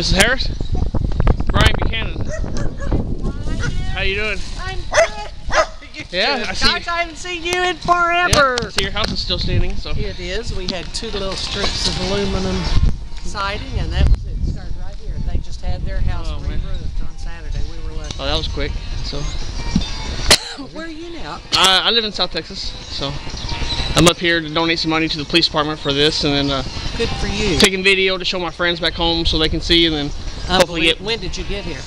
Mrs. Harris? Brian Buchanan. How you doing? I'm good. Yeah, I see Gosh, you. I haven't seen you in forever. Yeah, see your house is still standing, so. It is. We had two little strips of aluminum siding, and that was it. It started right here. They just had their house Oh, re-roofed on Saturday. We were lucky. Oh, that was quick. So, Where are you now? I, I live in South Texas, so I'm up here to donate some money to the police department for this, and then uh, Good for you. taking video to show my friends back home so they can see, and then hopefully when, get when did you get here?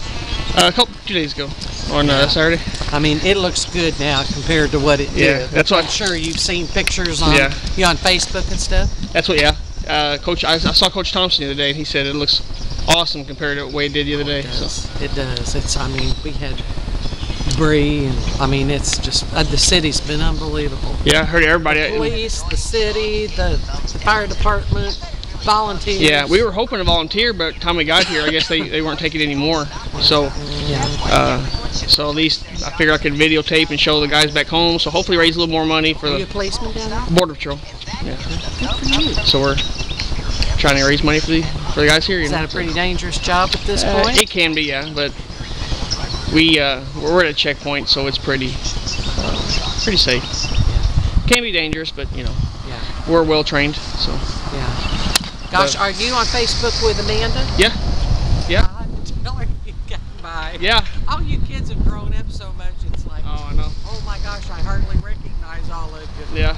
uh, a couple two days ago on uh, Saturday. I mean, it looks good now compared to what it Yeah, did. that's what- I'm sure you've seen pictures on Yeah. you on Facebook and stuff. That's what, yeah. Uh, Coach, I, I saw Coach Thompson the other day, and he said it looks awesome compared to way it did the other day. It So, does. It does. It's. I mean, we had debris, and I mean, it's just uh, the city's been unbelievable. yeah, I heard everybody. The Police, the city, the, the fire department, volunteers. Yeah, we were hoping to volunteer, but time we got here, I guess they, they weren't taking any more. So, Yeah. uh, so at least I figured I could videotape and show the guys back home. So hopefully raise a little more money for Are the policeman down there? border patrol. Yeah. Good for you. So we're trying to raise money for the for the guys here. You Is know? that a pretty dangerous job at this Uh, point? it can be, yeah, but we uh, we're at a checkpoint, so it's pretty uh, pretty safe. Can be dangerous, but you know yeah. we're well trained. So Yeah. Gosh, But- are you on Facebook with Amanda? yeah, yeah, I'm telling you, got yeah. All you kids have grown up so much. It's like, Oh, I know. oh my gosh, I hardly recognize all of you. Yeah.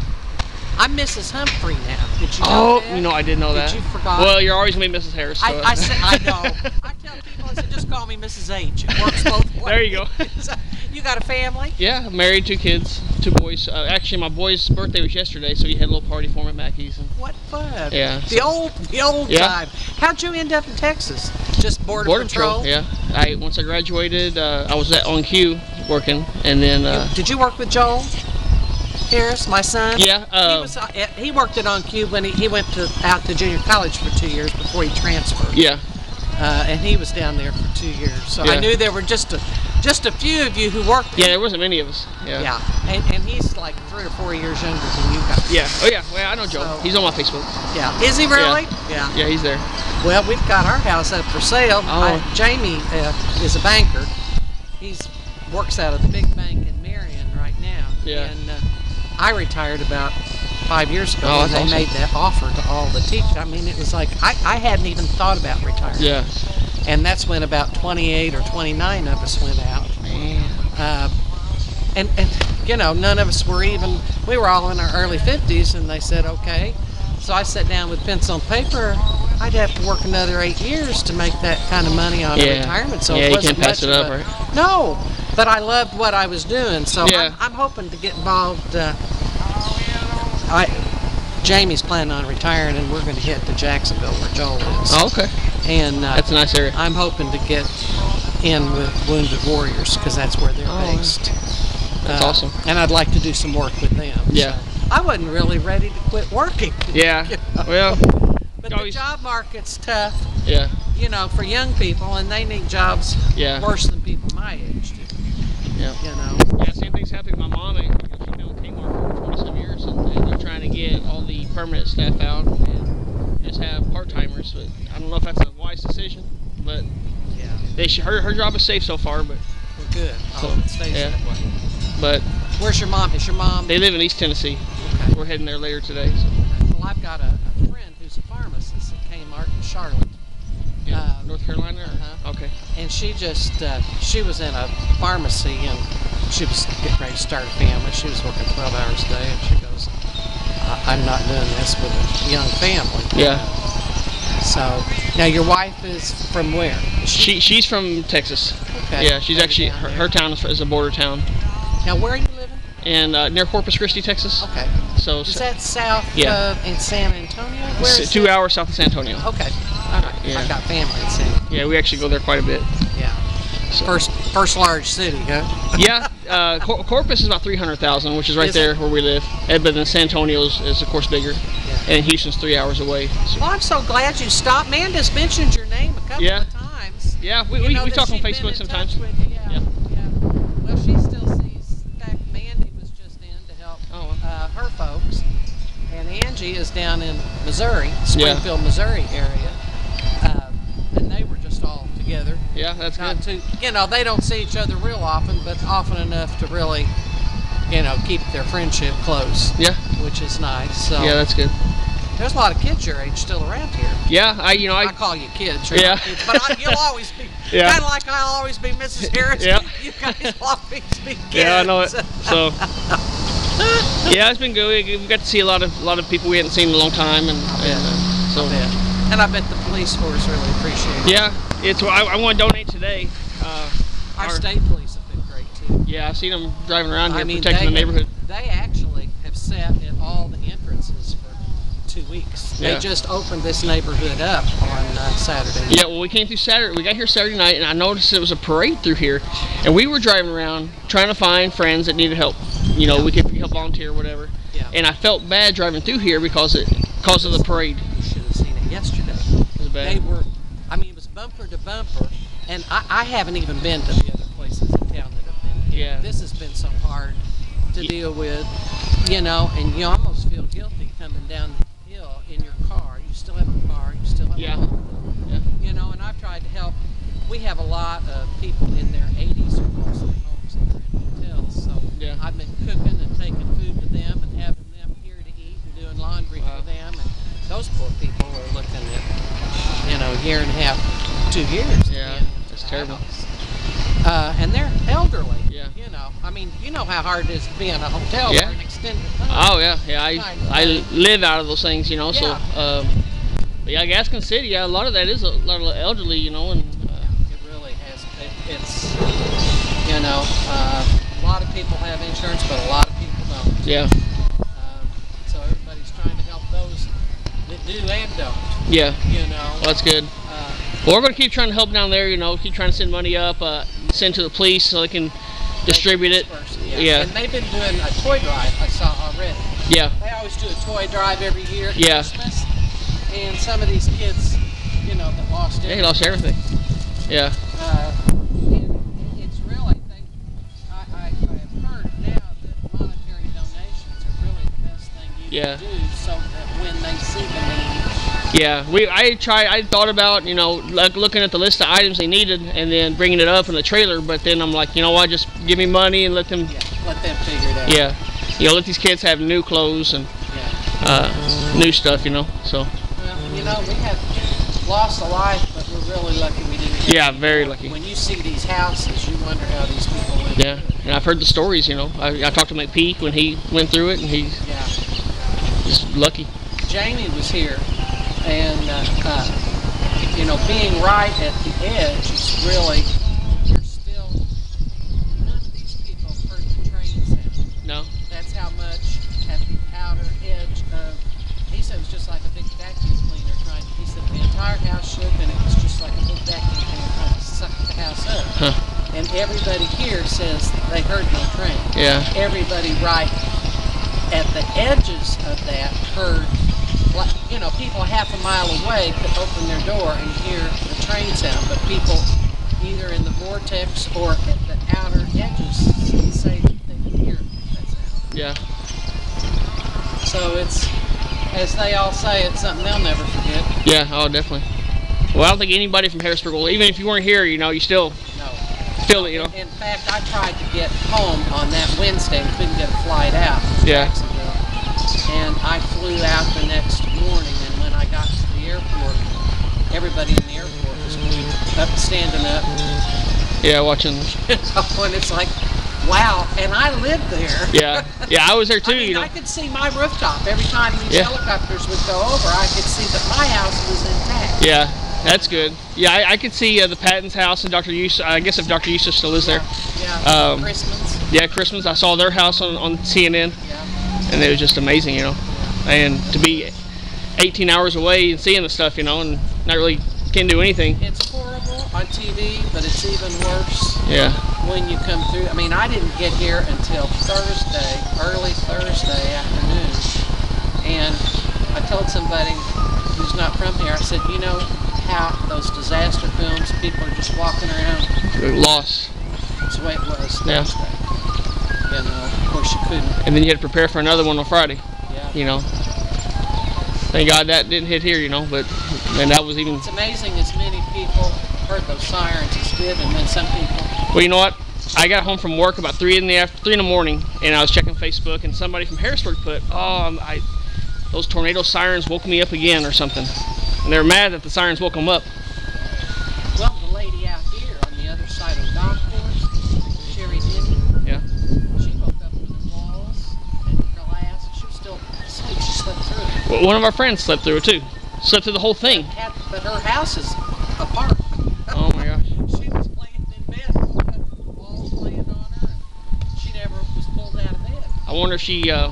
I'm Mrs. Humphrey now. Did you know Oh, that? you know I didn't know Did that. you forgot? Well, you're always gonna be Mrs. Harris. So. I, I, said, I know. I tell people, I said, just call me Mrs. H. It works both ways. There you go. you got a family? Yeah, married, two kids, two boys. Uh, actually, my boy's birthday was yesterday, so he had a little party for him at Mackey's. And What fun. Yeah, The old, the old Yeah. time. How'd you end up in Texas? Just border, Border Patrol. Yeah. I once I graduated, uh, I was at On Cue working, and then uh, Did you work with Joel Harris, my son? yeah, He, uh, was, uh, he worked at On Cue when he, he went to out to junior college for two years before he transferred. yeah, Uh, and he was down there for two years. So I knew there were just a, just a few of you who worked There. yeah. there. Wasn't many of us. Yeah. Yeah. And, and he's like three or four years younger than you guys. Yeah. Oh yeah. Well, I know Joe. So- He's on my Facebook. Yeah. Is he really? Yeah. Yeah, he's there. Well, we've got our house up for sale. Oh. I, Jamie uh, is a banker. He's works out of the big bank in Marion right now. Yeah. And I retired about five years ago. Oh, and they awesome. made that offer to all the teachers. I mean, it was like I, I hadn't even thought about retiring. Yeah. And that's when about 28 or 29 of us went out. Man. Uh, and, and, you know, none of us were even, we were all in our early 50s, and they said, okay. So I sat down with pencil and paper. I'd have to work another eight years to make that kind of money on Yeah. a retirement. So Yeah, it you wasn't can't pass it up, a- right? No, but I loved what I was doing. So Yeah. I'm, I'm hoping to get involved. Uh, I, Jamie's planning on retiring, and we're going to head to Jacksonville where Joel is. Oh, okay. And uh, That's a nice area. I'm hoping to get in with Wounded Warriors because that's where they're Oh, based. That's Uh, awesome. And I'd like to do some work with them. Yeah. So I wasn't really ready to quit working. Yeah. You know? Well. But the job market's tough, Yeah. you know, for young people, and they need jobs Yeah. worse than people my age. Yeah. You know. Yeah, same thing's happening with my mom. and She's been with Kmart for 27 years, and, and they're trying to get all the permanent staff out and just have part timers. But I don't know if that's a wise decision. But Yeah. they should, her her job is safe so far. But Well, good. So, it stays yeah. that way. but Where's your mom? Is your mom? they live in East Tennessee. okay. We're heading there later today. So Well, I've got a, a friend who's a pharmacist at Kmart in Charlotte. Uh, North Carolina. Uh-huh. Okay. and she just uh, she was in a pharmacy and she was getting ready to start a family she was working 12 hours a day and she goes "I- i'm not doing this with a young family Yeah. so now your wife is from where Is She she's from Texas. okay Yeah, she's maybe actually her, her town is, is a border town, now where are you living and uh, near Corpus Christi, Texas. okay So is that south Yeah. of in san antonio where is two that? hours south of San Antonio. okay Yeah. i've got family in san Yeah, we actually go there quite a bit. yeah So- first first large city huh yeah, uh, Cor- Corpus is about 300,000, which is right Is there it? where we live. And, but then San Antonio is, is of course bigger, yeah. and Houston's three hours away. So, well i'm so glad you stopped manda's mentioned your name a couple Yeah. of times yeah, we, You we, we talk on Facebook sometimes. you, Yeah, Yeah. yeah. Well, she still sees. In fact, Mandy was just in to help Oh, uh, her folks, and Angie is down in Missouri, Springfield, Missouri area, uh, and they were just together. Yeah, that's Not good. too, you know, they don't see each other real often, but often enough to really, you know, keep their friendship close, Yeah, which is nice. So yeah, that's good. there's a lot of kids your age still around here. Yeah, I you know I, I call you kids, you're Yeah. kids, but I, you'll always be Yeah. kind of like I'll always be Mrs. Harris. Yeah. You guys will always be kids. yeah I know it. So yeah, it's been good. We got to see a lot of a lot of people we hadn't seen in a long time, and, and uh, so Yeah. And I bet the police force really appreciate it. yeah, it's I, I want to donate today. Uh, Our Our- state police have been great too. yeah, I've seen them driving around here I mean, protecting they, the neighborhood. They actually have sat at all the entrances for two weeks. Yeah. They just opened this neighborhood up on uh, Saturday. Yeah, well, we came through Saturday. We got here Saturday night, and I noticed it was a parade through here, and we were driving around trying to find friends that needed help. You know, we could help volunteer or whatever. Yeah. And I felt bad driving through here because it because of the parade. Yesterday. They were, I mean, it was bumper to bumper, and I, I haven't even been to the other places in town that have been here. Yeah. This has been so hard to Ye- deal with, you know, and you almost feel guilty coming down the hill in your car. You still have a car, you still have Yeah. a home. Yeah. You know, and I've tried to help. We have a lot of people in their 80s who lost their homes and they're in hotels, so Yeah. I've been cooking and taking food to them and having them here to eat and doing laundry Wow. for them. And those poor people are looking at, you know, a year and a half, two years. Yeah, in terrible. Uh, and they're elderly. Yeah. You know, I mean, you know how hard it is to be in a hotel Yeah. for an extended time. Oh yeah, yeah. I I live out of those things, you know. Yeah. So, um, but yeah, Gaskins City, yeah, a lot of that is a lot of elderly, you know, and uh, It really has. It, it's, you know, uh, a lot of people have insurance, but a lot of people don't. yeah, yeah. You know. Well, that's good. Uh, Well, we're gonna keep trying to help down there, you know, keep trying to send money up, uh, send to the police so they can distribute it. disperse Yeah. And they've been doing a toy drive. I saw already. Yeah, They always do a toy drive every year at Yeah. Christmas. And some of these kids, you know, that lost yeah, he it. lost everything. Yeah, Uh, and it's really, they, I, I, I have heard now that monetary donations are really the best thing you Yeah. can do so that when they see the need, yeah. We I tried, I thought about, you know, like looking at the list of items they needed and then bringing it up in the trailer, but then I'm like, you know what, just give me money and let them, yeah, let them figure it out. yeah, you know, let these kids have new clothes and Yeah. uh, new stuff, you know. So Well, you know, we have lost a life, but we're really lucky we didn't. yeah, very lucky. When you see these houses, you wonder how these people live. Yeah, and I've heard the stories, you know. I, I talked to McPeak when he went through it, and he's Yeah. just lucky. Jamie was here, and uh, uh, you know, being right at the edge is really. Still. None of these people heard the train sound. No, That's how much at the outer edge of. He said it was just like a big vacuum cleaner trying. To, he said the entire house shook, and it was just like a big vacuum cleaner trying to suck the house up. Huh. And everybody here says they heard no train. yeah, Everybody right at the edges of that heard, you know, people half a mile away could open their door and hear the train sound, but people either in the vortex or at the outer edges say that they can hear that sound. yeah, So it's, as they all say, it's something they'll never forget. yeah. Oh, definitely. Well, I don't think anybody from Harrisburg will, even if you weren't here, you know, you still No. feel it, you know. In fact, I tried to get home on that Wednesday and couldn't get a flight out Yeah. Jacksonville. Flew out the next morning, and when I got to the airport, everybody in the airport was up, standing up, Yeah, watching. and it's like, wow. And I lived there. Yeah, yeah. I was there too, I mean, you know. I could see my rooftop every time these Yeah. helicopters would go over. I could see that my house was intact. Yeah, that's good. Yeah, I, I could see uh, the Patton's house and Dr. Eustace. I guess if Dr. Eustace still is there. Yeah. Um, Christmas. Yeah, Christmas. I saw their house on, on CNN, Yeah. and it was just amazing, you know. And to be 18 hours away and seeing the stuff, you know, and not really can't do anything. It's horrible on TV, but it's even worse Yeah, when you come through. I mean, I didn't get here until Thursday, early Thursday afternoon. And I told somebody who's not from here, I said, you know how those disaster films, people are just walking around? lost. That's the way it was Yeah. Thursday. You uh, know, of course you couldn't. And then you had to prepare for another one on Friday, Yeah. you know. Thank God that didn't hit here, you know, but, and that was even, It's amazing as many people heard those sirens is good, and then some people. Well, you know what? I got home from work about three in the after, three in the morning, and I was checking Facebook, and somebody from Harrisburg put, "Oh, um, I, those tornado sirens woke me up again, or something," and they were mad that the sirens woke them up. Well, the lady out here on the other side of the one of our friends slept through it too. Slept through the whole thing. But her house is apart. Oh my gosh. She was laying in bed, woke up with the walls laying on her, she never was pulled out of bed. I wonder if she uh,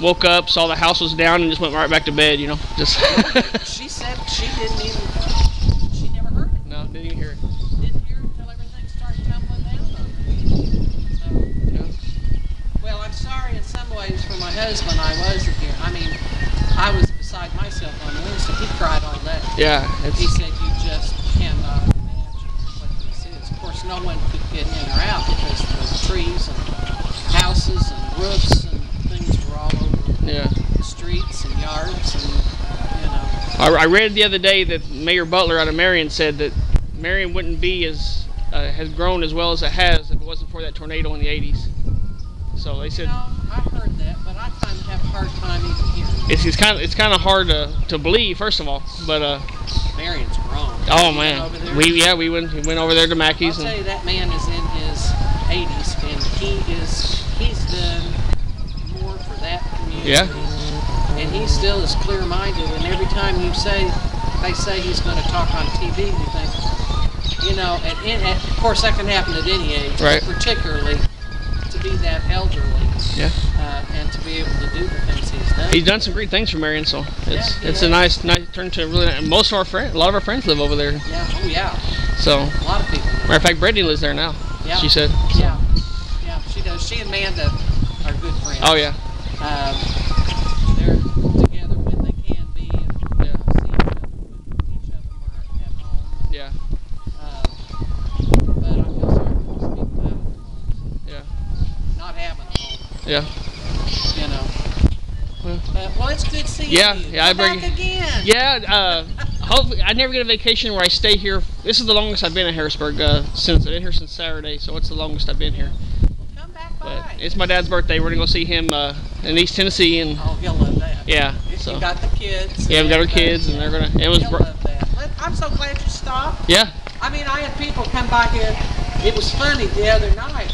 woke up, saw the house was down, and just went right back to bed. You know, just. She said she didn't even, she never heard it. no, didn't even hear it. Didn't hear it until everything started tumbling down. So, Yeah. well, I'm sorry in some ways for my husband I wasn't here. I mean, I was beside myself on Wednesday. He cried all day. Yeah, He said you just cannot imagine what this is. Of course, no one could get in or out because the trees and houses and roofs and things were all over yeah. the streets and yards and, you know. I, I read the other day that Mayor Butler out of Marion said that Marion wouldn't be as uh, has grown as well as it has if it wasn't for that tornado in the 80s. So they said No, I heard that, but I kind of have a hard time even. It's, it's kind of it's kind of hard to, to believe first of all, but uh, Marion's grown. oh man, we yeah we went we went over there to Mackey's. I'll Mackey's tell and you, that man is in his 80s, and he is he's done more for that community. Yeah. And he still is clear-minded, and every time you say they say he's going to talk on TV, you think, you know, and, and, and of course that can happen at any age, Right. particularly to be that elderly yeah uh, and to be able to do the things he's done. he's done some great things for Marion. So it's Yeah, it's a nice nice turn to really and most of our friends a lot of our friends live over there. yeah, oh yeah, So a lot of people. matter of fact, Brittany lives there now. Yeah. She said. Yeah, yeah, she does. She and Amanda are good friends. Oh yeah. Um, Yeah. you know. Well. Uh, well, it's good seeing Yeah, you. yeah, I Come bring- back again. Yeah, uh, hopefully I never get a vacation where I stay here. This is the longest I've been in Harrisburg uh, since I've been here since Saturday, so it's the longest I've been here. Come back But by. it's my dad's birthday. We're gonna go see him uh, in East Tennessee, and oh, he'll love that. yeah, so you got the kids. yeah, we got our kids, and they're gonna. It was, He'll love that. I'm so glad you stopped. yeah, I mean, I had people come by here. It was funny the other night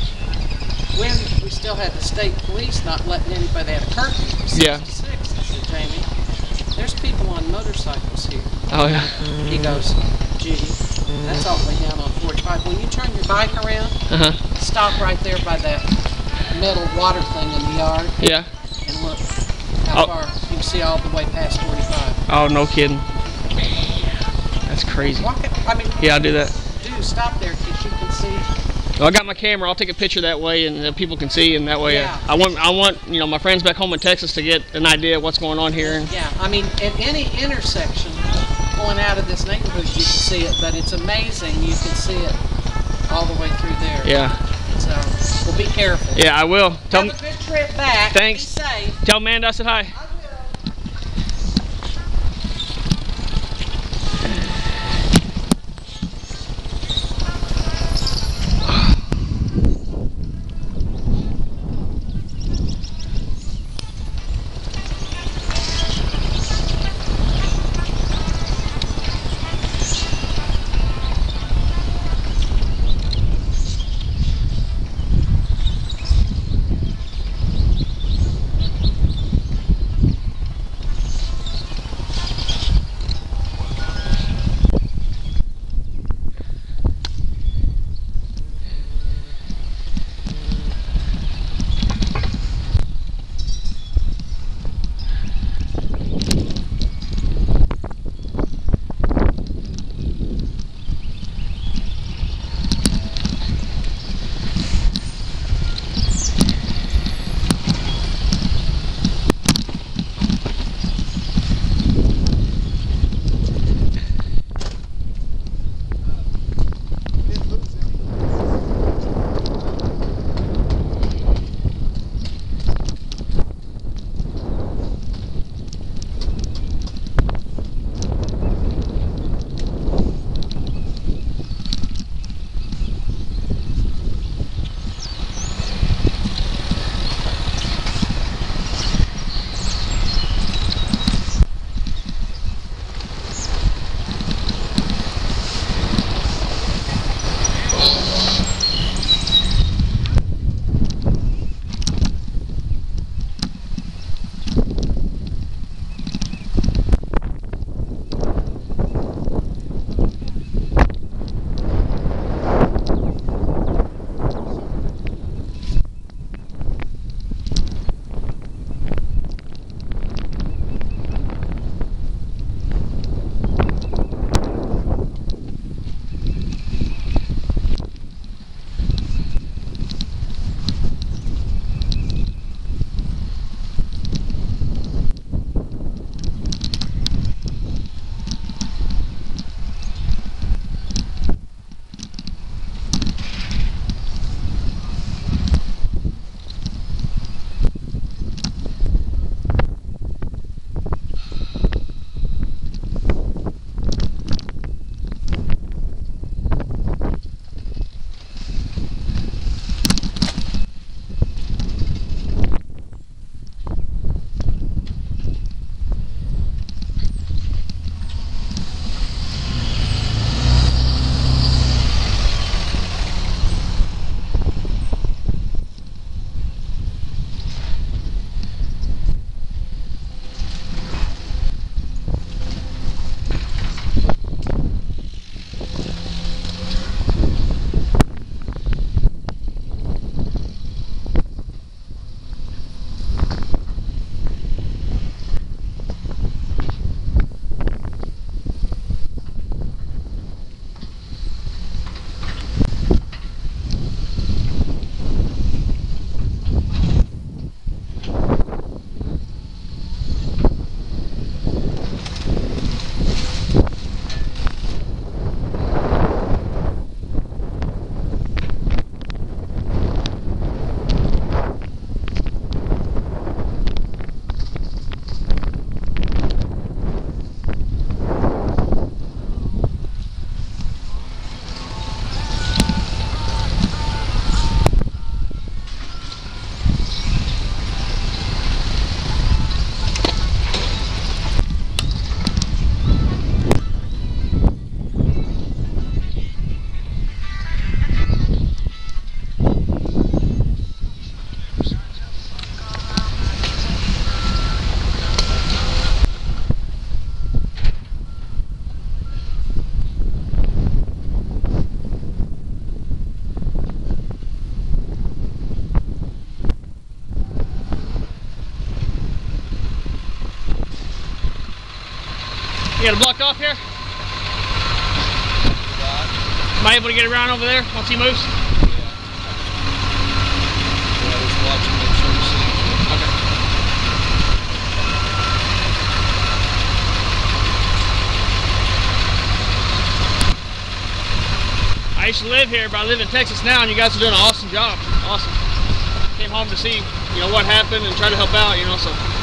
when still had the state police not letting anybody have a curfew. Yeah. Said, Jamie, there's people on motorcycles here. oh yeah, He goes, Judy, that's all the way down on 45. Will you turn your bike around? uh huh, Stop right there by that metal water thing in the yard yeah. and look how Oh. far you can see all the way past 45. Oh no kidding. That's crazy. Walk it, I mean, Yeah, I'll do that. do stop there because you can see. Well, I got my camera. I'll take a picture that way, and uh, people can see, and that way, uh, Yeah. I want, I want, you know, my friends back home in Texas to get an idea of what's going on here. Yeah, I mean, at any intersection going out of this neighborhood, you can see it, but it's amazing you can see it all the way through there. yeah, So, well, be careful. yeah, I will. Tell, Have a good trip back. Thanks. Be safe. tell Amanda I said hi. You got it blocked off here? Am I able to get around over there once he moves? I used to live here, but I live in Texas now, and you guys are doing an awesome job. Awesome. Came home to see, you know, what happened and try to help out, you know, so.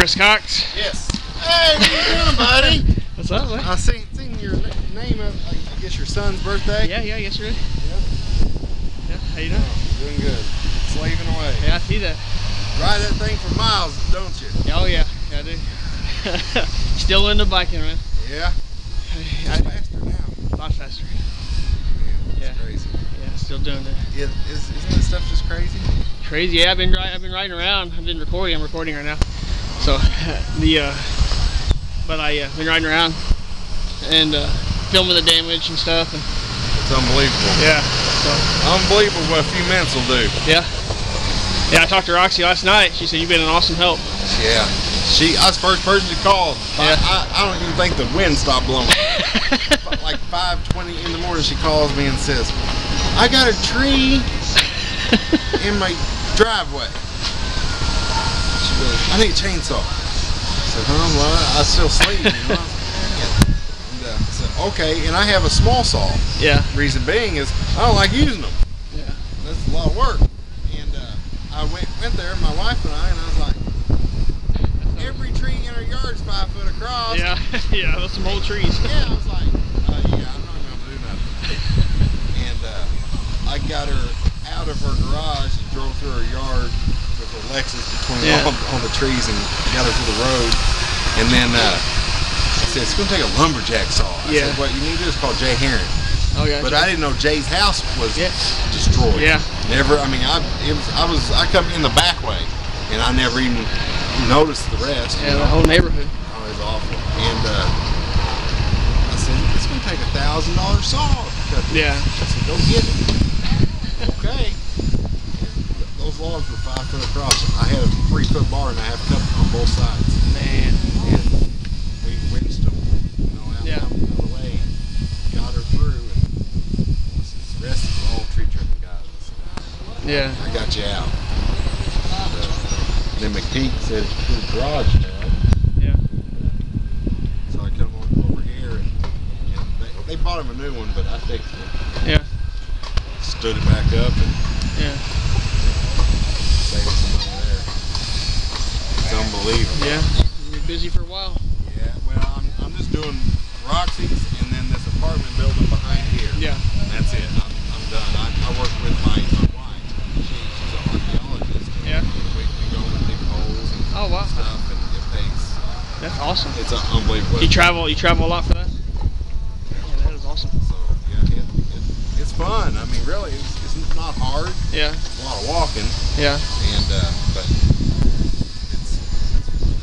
Chris Cox. Yes. Hey, what you doing, buddy? What's up, man? I seen seen your name. Of, I guess your son's birthday. Yeah, yeah, yesterday. Yeah. Yeah, how you doing? Oh, doing good. Slaving away. Yeah, I see that. Ride that thing for miles, don't you? Oh yeah, yeah, I do. Still into biking, man. Yeah. I, faster now. a lot faster. Man, it's Yeah. crazy. Yeah, still doing it. It, is, isn't this stuff just crazy? Crazy. Yeah, I've been I've been riding around. I've been recording. I'm recording right now. So the uh, but I uh, been riding around and uh, filming the damage and stuff. And, It's unbelievable. yeah. So Unbelievable what a few minutes will do. yeah. Yeah, I talked to Roxy last night. She said you've been an awesome help. Yeah. She, I was first person to call. Yeah. I, I, I don't even think the wind stopped blowing. like 5:20 in the morning, she calls me and says, "I got a tree in my driveway." "I need a chainsaw." I said, "Huh? Well, I still sleep." You know? and, uh, I said, "Okay," and I have a small saw. yeah. Reason being is I don't like using them. Yeah. That's a lot of work. And uh, I went went there, my wife and I, and I was like, every tree in our yard's five foot across. Yeah. yeah. That's some old trees. Yeah, I was like, uh, yeah, I'm not gonna do nothing. and uh, I got her out of her garage and drove through her yard Lexus between Yeah. all, all the trees and got her to the road. And then uh, I said, it's gonna take a lumberjack saw. I Yeah. said, what you need to do is call Jay Heron. Oh yeah. But I didn't know Jay's house was Yeah. destroyed. Yeah. Never. I mean, I it was I was I come in the back way, and I never even noticed the rest. you Yeah, the whole neighborhood. Oh, it was awful. And uh, I said, it's gonna take a thousand dollar saw. to cut this." Yeah. I said, go get it. okay. Those logs were five foot across. I had a three foot bar and I have cut on both sides. Man. And we winched them, you know, out, Yeah. out, out of the way and got her through. And the rest is all tree trimming guys. Yeah. I got you out. And, uh, then McPeak said his garage now. Yeah. So I come on over here and, and they, they bought him a new one, but I fixed it. Yeah. Stood it back up and Yeah. Saved some money there. It's unbelievable. Yeah. You're busy for a while. Yeah, well, I'm, I'm just doing Roxy's and then this apartment building behind here. Yeah. And that's it. I'm, I'm done. I, I work with my, my wife. She, she's an archaeologist. Yeah. We, we go and dig holes and Oh wow. stuff and it pays. That's awesome. It's unbelievable. You travel. You travel a lot for that. Yeah, that is awesome. So, yeah, it, it, it's fun. I mean, really, it's, it's not hard. Yeah. A lot of walking. Yeah. and uh, but it's, it's,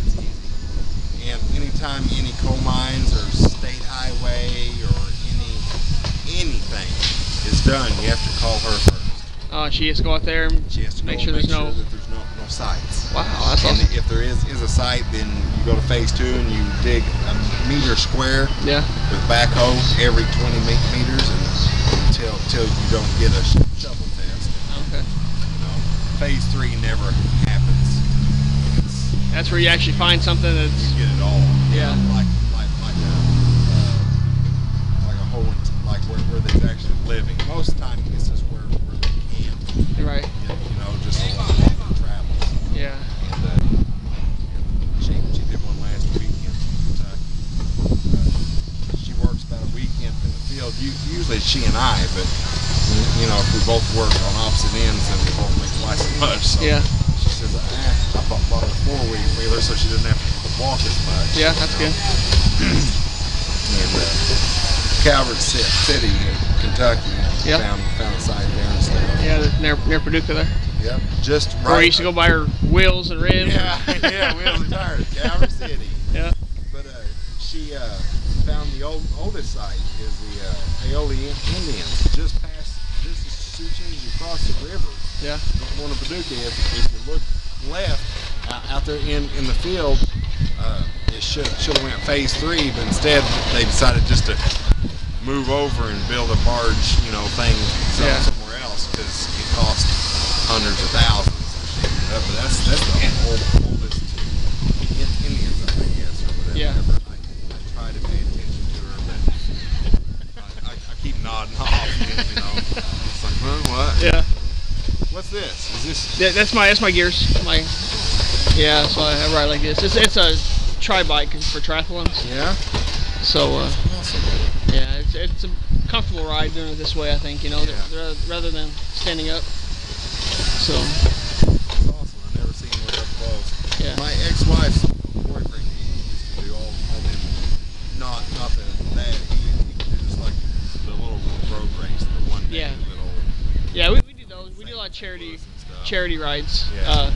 it's easy. And anytime any coal mines or state highway or any anything is done, you have to call her first. Oh, she has to go out there. And, She has to Make sure and there's make no- sure that there's no, no sites. wow, that's and awesome. if there is is a site, then you go to phase two and you dig a meter square Yeah. with backhoe every 20 meters and until until you don't get a sh- shovel test. Okay. You know, phase three never happens. It's, That's where you actually find something that's. you get it all. Yeah. Like like like a uh, like a whole like where, where they're actually living. Most of the time it's just where, where they camp. Right. You, you know, just their travels. Yeah. And uh, she she did one last in Kentucky. Uh, she works about a weekend in the field. Usually it's she and I, but you know if we both work on opposite ends, then we make twice as much. So Yeah. She says, eh, I bought, bought a four wheeler so she doesn't have to walk as much. Yeah, that's you know. good. And uh, Calvert City, Kentucky, Yeah. found found a site there and stuff. Yeah, near near Paducah there. Yep, just right. Where I used to go buy her wheels and rims. Yeah, yeah, wheels and tires, Calvert City. Yeah. But uh, she uh, found the old, oldest site is the uh, Paleo Indians, just past. This is as soon as you cross the river. Yeah. Going to Paducah, if, if you look left out, out there in, in the field, uh, it should should have went phase three, but instead they decided just to move over and build a barge, you know, thing Yeah. somewhere else because it cost hundreds of thousands. Uh, but that's that's the old, oldest in, Indians, I guess, or whatever. Yeah. I, I try to pay attention to her, but I, I, I keep nodding off, you know. What? Yeah. What's this? Is This—that's my that's my gears. My yeah, so I ride like this. It's it's a tri bike for triathlons. Yeah. So. Uh, awesome. Yeah, it's, it's a comfortable ride doing it this way. I think you know yeah. rather than standing up. So. charity charity rides. Yeah. Uh,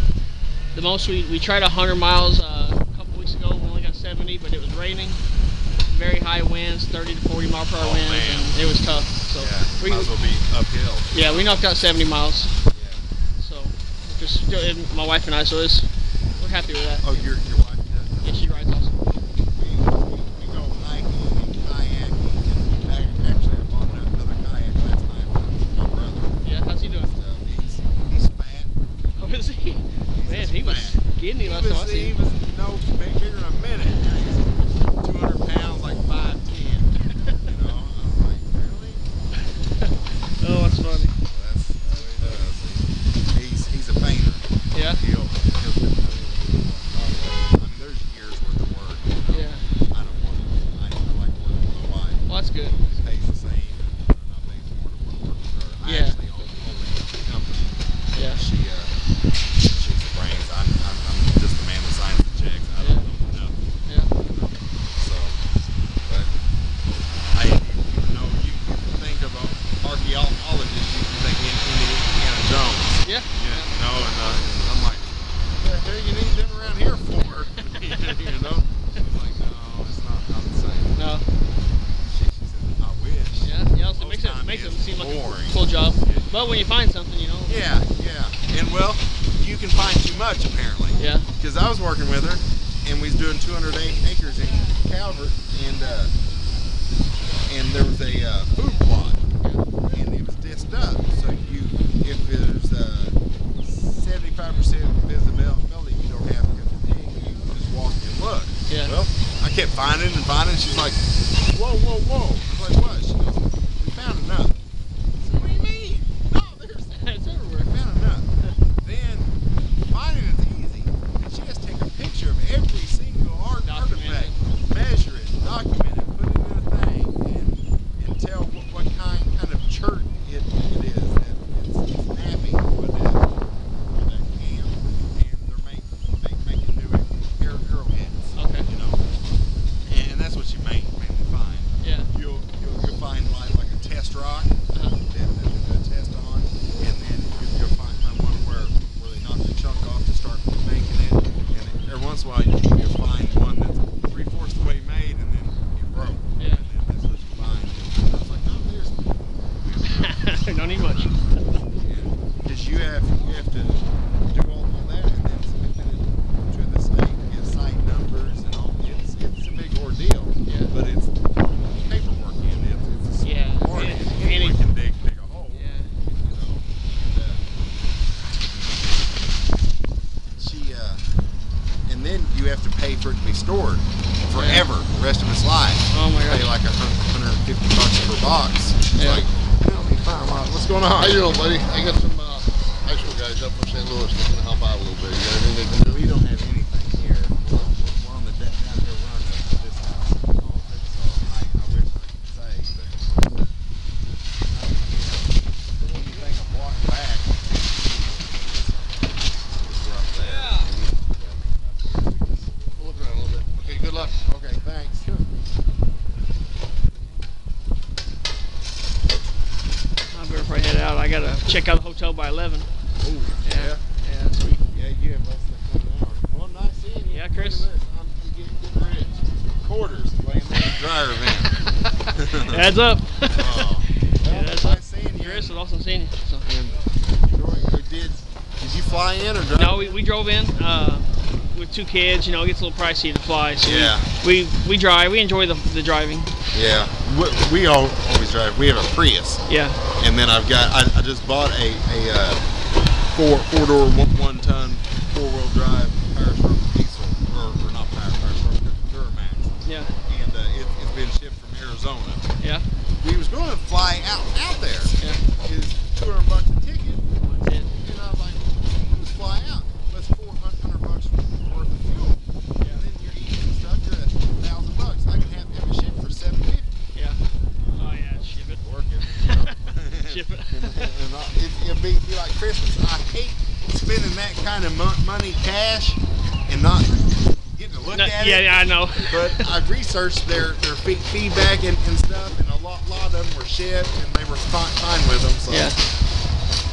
the most we, we tried 100 miles uh, a couple weeks ago. We only got 70, but it was raining. Very high winds, 30 to 40 mile per hour oh, winds, man. and it was tough. So yeah, we might as well be uphill. Yeah, we knocked out 70 miles. Yeah. So just my wife and I, so we're happy with that. Oh, you're, you're that's good. Hey. two kids, you know, it gets a little pricey to fly. So yeah. We, we, we drive. We enjoy the, the driving. Yeah. We, we all always drive. We have a Prius. Yeah. And then I've got I, I just bought a a uh, four four door one one kind of money cash and not getting to look No, at yeah, it. yeah, I know. But I've researched their their fe- feedback and, and stuff, and a lot lot of them were shit, and they were fine, fine with them. So Yeah.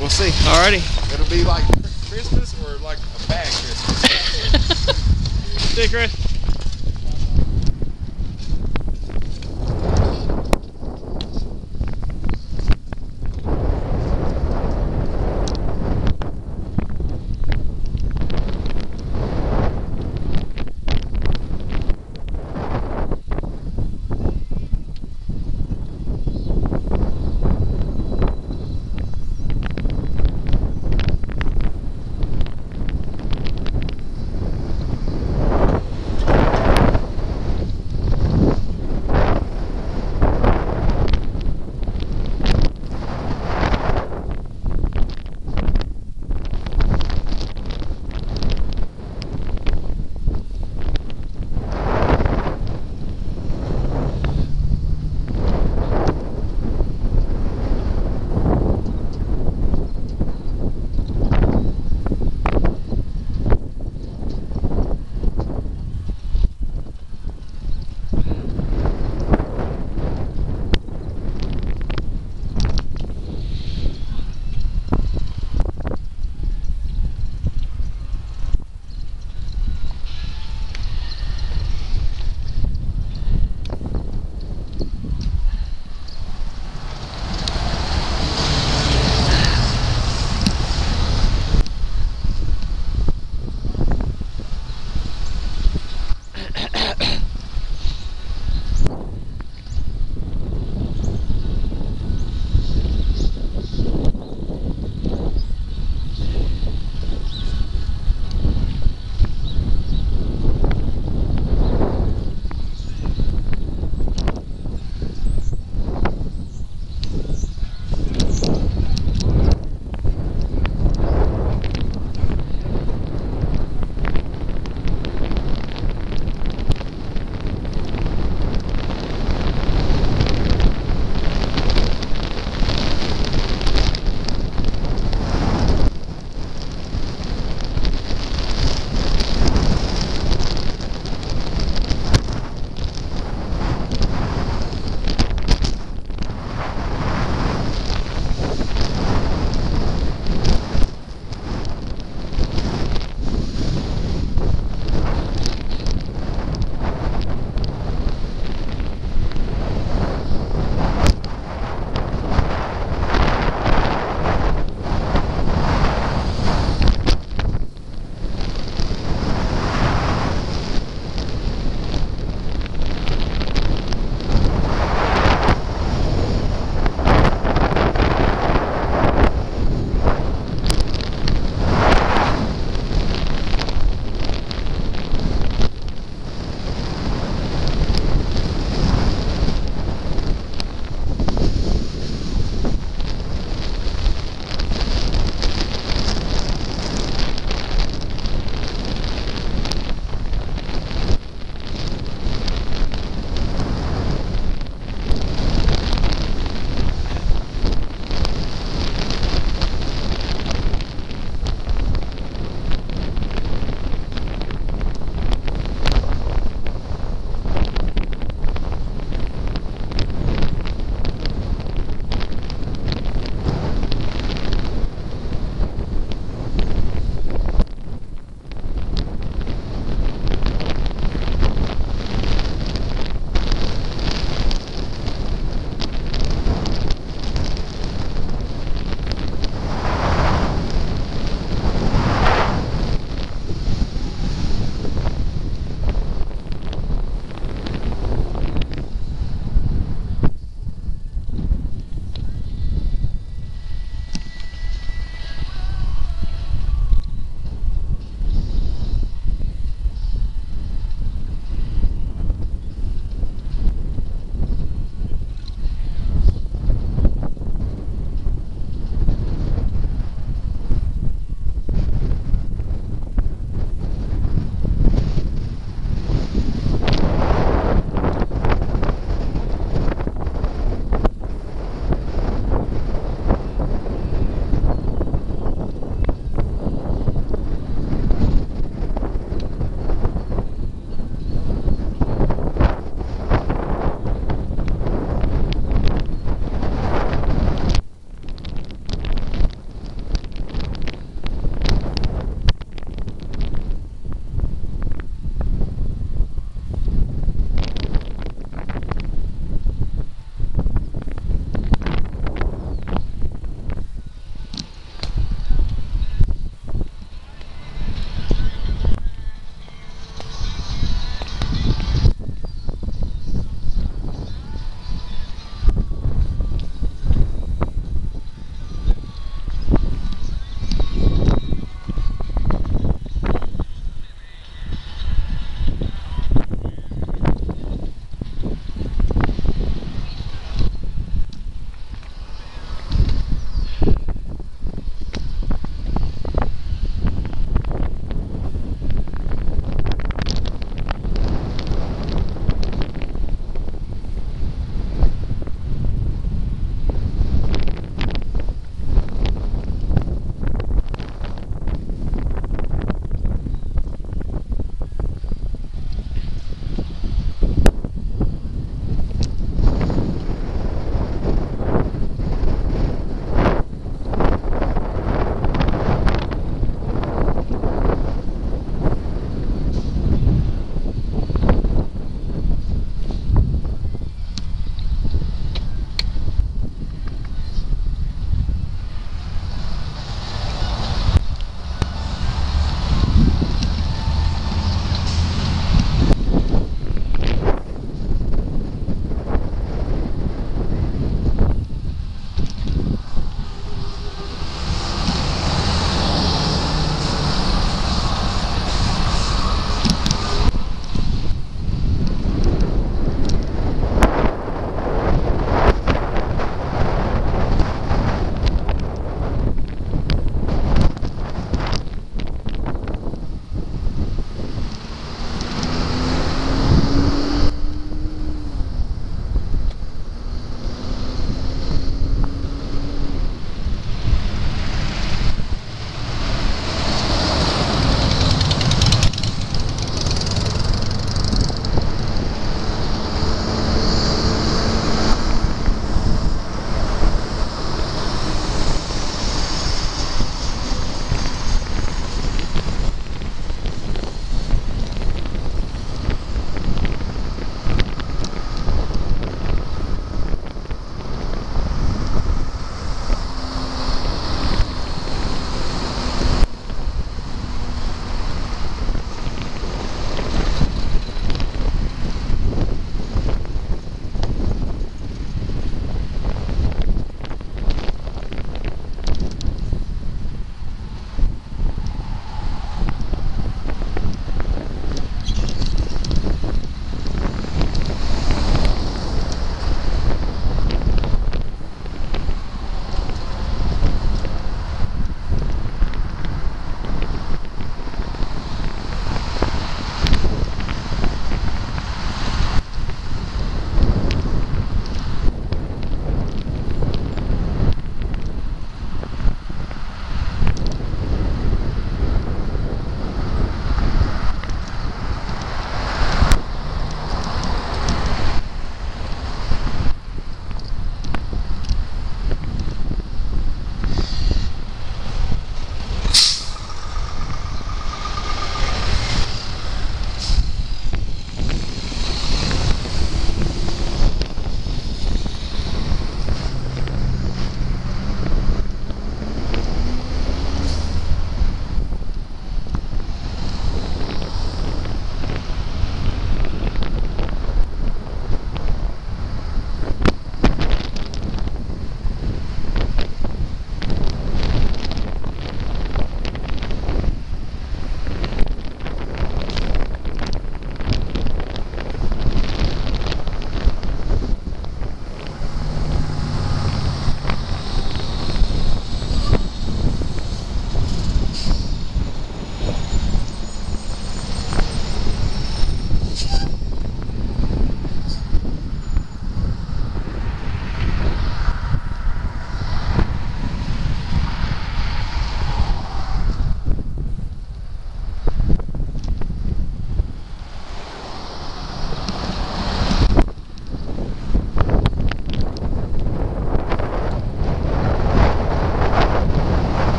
we'll see. Alrighty. It'll be like Christmas or like a bad Christmas. See you, Chris.